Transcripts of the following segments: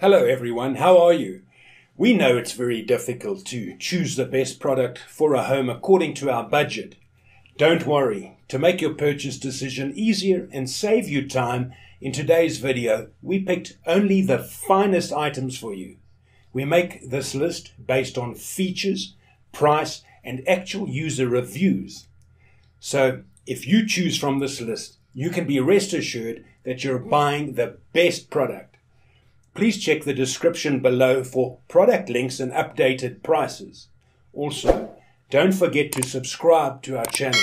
Hello, everyone. How are you? We know it's very difficult to choose the best product for a home according to our budget. Don't worry. To make your purchase decision easier and save you time, in today's video, we picked only the finest items for you. We make this list based on features, price, and actual user reviews. So, if you choose from this list, you can be rest assured that you're buying the best product. Please check the description below for product links and updated prices. Also, don't forget to subscribe to our channel.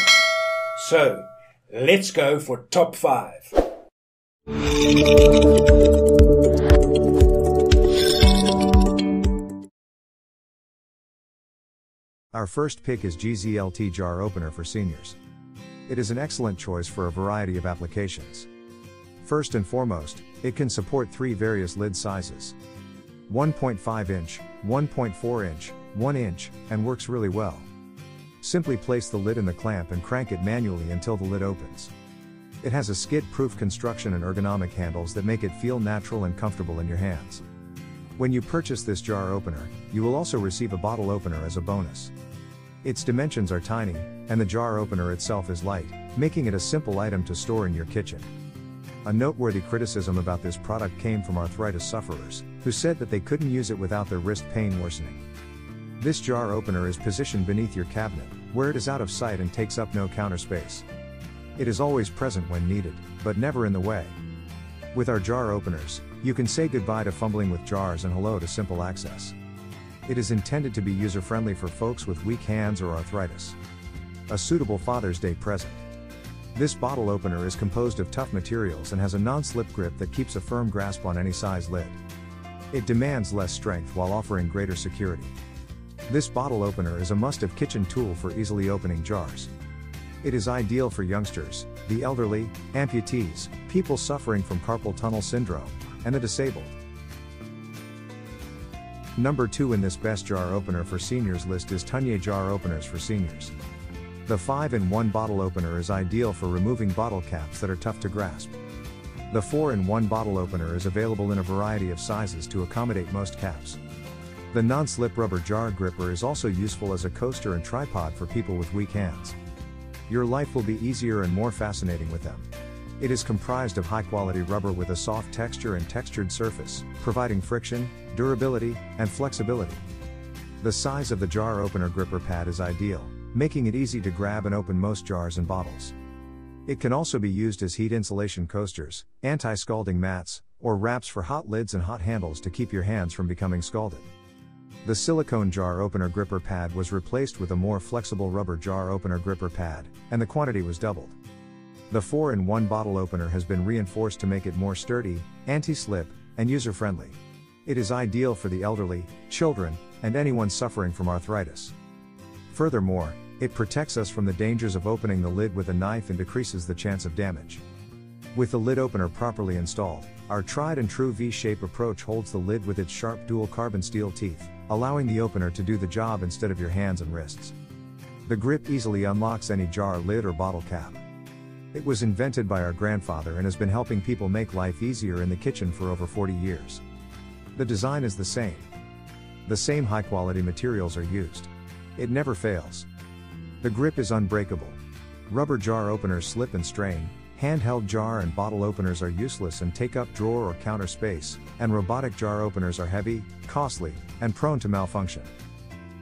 So, let's go for top 5. Our first pick is GZLT jar opener for seniors. It is an excellent choice for a variety of applications. First and foremost, it can support three various lid sizes 1.5 inch, 1.4 inch, 1 inch, and works really well. Simply place the lid in the clamp and crank it manually until the lid opens. It has a skid proof construction and ergonomic handles that make it feel natural and comfortable in your hands. When you purchase this jar opener, you will also receive a bottle opener as a bonus. Its dimensions are tiny, and the jar opener itself is light, making it a simple item to store in your kitchen. A noteworthy criticism about this product came from arthritis sufferers, who said that they couldn't use it without their wrist pain worsening. This jar opener is positioned beneath your cabinet, where it is out of sight and takes up no counter space. It is always present when needed, but never in the way. With our jar openers, you can say goodbye to fumbling with jars and hello to simple access. It is intended to be user friendly for folks with weak hands or arthritis. A suitable Father's Day present. This bottle opener is composed of tough materials and has a non slip grip that keeps a firm grasp on any size lid. It demands less strength while offering greater security. This bottle opener is a must have kitchen tool for easily opening jars. It is ideal for youngsters, the elderly, amputees, people suffering from carpal tunnel syndrome, and the disabled. Number 2 in this best jar opener for seniors list is Tunye jar openers for seniors. The 5 in 1 bottle opener is ideal for removing bottle caps that are tough to grasp. The 4 in 1 bottle opener is available in a variety of sizes to accommodate most caps. The non slip rubber jar gripper is also useful as a coaster and tripod for people with weak hands. Your life will be easier and more fascinating with them. It is comprised of high quality rubber with a soft texture and textured surface, providing friction, durability, and flexibility. The size of the jar opener gripper pad is ideal, making it easy to grab and open most jars and bottles. It can also be used as heat insulation coasters, anti scalding mats, or wraps for hot lids and hot handles to keep your hands from becoming scalded. The silicone jar opener gripper pad was replaced with a more flexible rubber jar opener gripper pad, and the quantity was doubled. The 4 in 1 bottle opener has been reinforced to make it more sturdy, anti slip, and user friendly. It is ideal for the elderly, children, and anyone suffering from arthritis. Furthermore, it protects us from the dangers of opening the lid with a knife and decreases the chance of damage. With the lid opener properly installed, our tried and true V shape approach holds the lid with its sharp dual carbon steel teeth, allowing the opener to do the job instead of your hands and wrists. The grip easily unlocks any jar lid or bottle cap. It was invented by our grandfather and has been helping people make life easier in the kitchen for over 40 years. The design is the same. The same high quality materials are used. It never fails. The grip is unbreakable. Rubber jar openers slip and strain, handheld jar and bottle openers are useless and take up drawer or counter space, and robotic jar openers are heavy, costly, and prone to malfunction.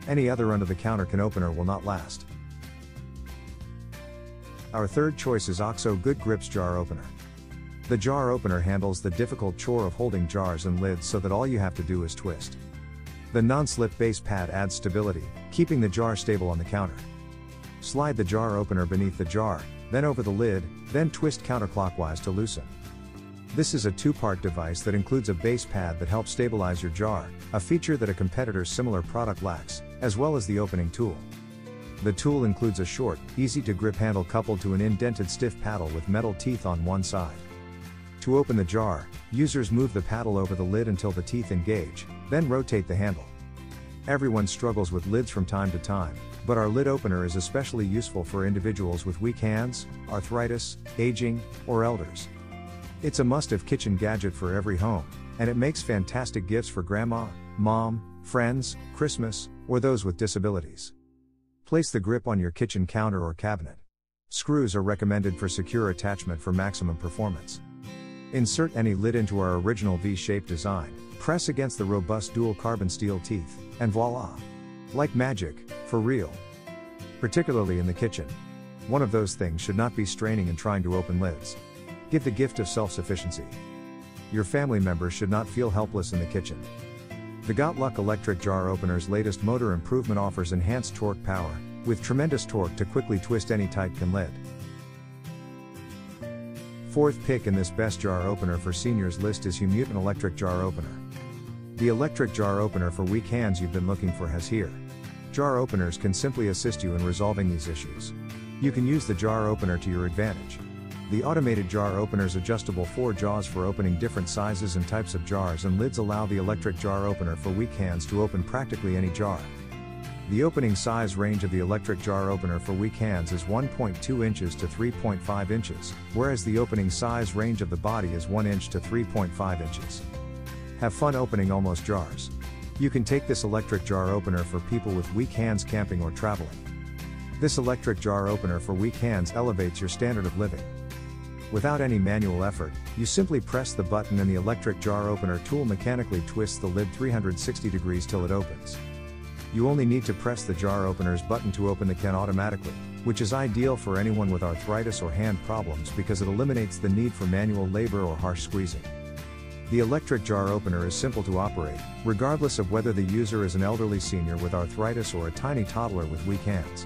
Any other under the counter can opener will not last. Our third choice is OXO Good Grips Jar Opener. The jar opener handles the difficult chore of holding jars and lids so that all you have to do is twist. The non-slip base pad adds stability, keeping the jar stable on the counter. Slide the jar opener beneath the jar, then over the lid, then twist counterclockwise to loosen. This is a two-part device that includes a base pad that helps stabilize your jar, a feature that a competitor's similar product lacks, as well as the opening tool. The tool includes a short, easy to grip handle coupled to an indented stiff paddle with metal teeth on one side. To open the jar, users move the paddle over the lid until the teeth engage, then rotate the handle. Everyone struggles with lids from time to time, but our lid opener is especially useful for individuals with weak hands, arthritis, aging, or elders. It's a must have kitchen gadget for every home, and it makes fantastic gifts for grandma, mom, friends, Christmas, or those with disabilities. Place the grip on your kitchen counter or cabinet. Screws are recommended for secure attachment for maximum performance. Insert any lid into our original V-shaped design, press against the robust dual carbon steel teeth, and voila! Like magic, for real. Particularly in the kitchen. One of those things should not be straining and trying to open lids. Give the gift of self-sufficiency. Your family members should not feel helpless in the kitchen. The Got Luck electric jar opener's latest motor improvement offers enhanced torque power, with tremendous torque to quickly twist any tight can lid. Fourth pick in this best jar opener for seniors list is Humutin electric jar opener. The electric jar opener for weak hands you've been looking for has here. Jar openers can simply assist you in resolving these issues. You can use the jar opener to your advantage. The automated jar opener's adjustable four jaws for opening different sizes and types of jars and lids allow the electric jar opener for weak hands to open practically any jar. The opening size range of the electric jar opener for weak hands is 1.2 inches to 3.5 inches, whereas the opening size range of the body is 1 inch to 3.5 inches. Have fun opening almost jars. You can take this electric jar opener for people with weak hands camping or traveling. This electric jar opener for weak hands elevates your standard of living. Without any manual effort, you simply press the button and the electric jar opener tool mechanically twists the lid 360 degrees till it opens. You only need to press the jar opener's button to open the can automatically, which is ideal for anyone with arthritis or hand problems because it eliminates the need for manual labor or harsh squeezing. The electric jar opener is simple to operate, regardless of whether the user is an elderly senior with arthritis or a tiny toddler with weak hands.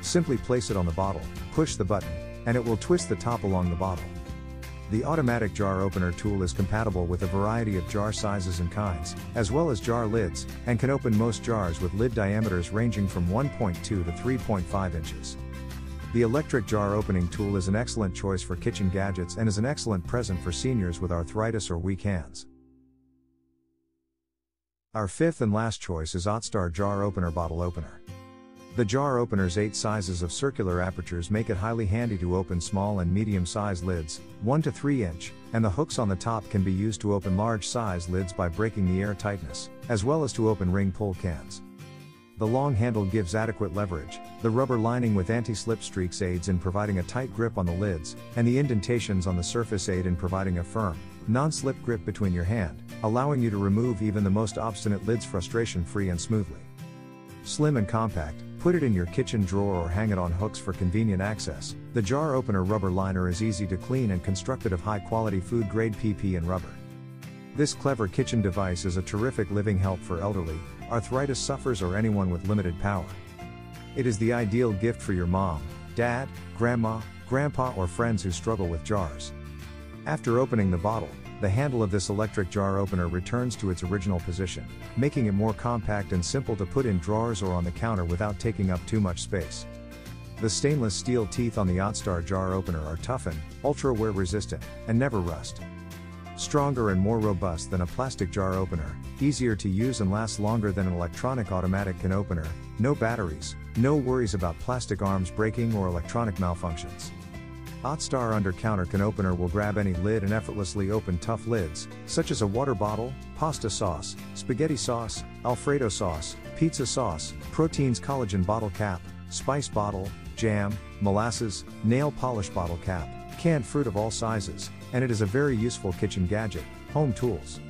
Simply place it on the bottle, push the button, and it will twist the top along the bottle. The automatic jar opener tool is compatible with a variety of jar sizes and kinds, as well as jar lids, and can open most jars with lid diameters ranging from 1.2 to 3.5 inches. The electric jar opening tool is an excellent choice for kitchen gadgets and is an excellent present for seniors with arthritis or weak hands. Our fifth and last choice is Otstar Jar Opener Bottle Opener. The jar opener's eight sizes of circular apertures make it highly handy to open small and medium sized lids, 1 to 3 inch, and the hooks on the top can be used to open large size lids by breaking the air tightness, as well as to open ring pull cans. The long handle gives adequate leverage, the rubber lining with anti-slip streaks aids in providing a tight grip on the lids, and the indentations on the surface aid in providing a firm, non-slip grip between your hand, allowing you to remove even the most obstinate lids frustration-free and smoothly. Slim and compact, Put it in your kitchen drawer or hang it on hooks for convenient access. The jar opener rubber liner is easy to clean and constructed of high quality food grade PP and rubber. This clever kitchen device is a terrific living help for elderly, arthritis sufferers or anyone with limited power. It is the ideal gift for your mom, dad, grandma, grandpa or friends who struggle with jars. After opening the bottle, the handle of this electric jar opener returns to its original position, making it more compact and simple to put in drawers or on the counter without taking up too much space. The stainless steel teeth on the Otstar jar opener are toughened, ultra wear resistant, and never rust. Stronger and more robust than a plastic jar opener, easier to use and lasts longer than an electronic automatic can opener, no batteries, no worries about plastic arms breaking or electronic malfunctions. Otstar Under Counter Can Opener will grab any lid and effortlessly open tough lids, such as a water bottle, pasta sauce, spaghetti sauce, Alfredo sauce, pizza sauce, proteins collagen bottle cap, spice bottle, jam, molasses, nail polish bottle cap, canned fruit of all sizes, and it is a very useful kitchen gadget, home tools.